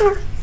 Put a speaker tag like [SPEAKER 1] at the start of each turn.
[SPEAKER 1] Huh.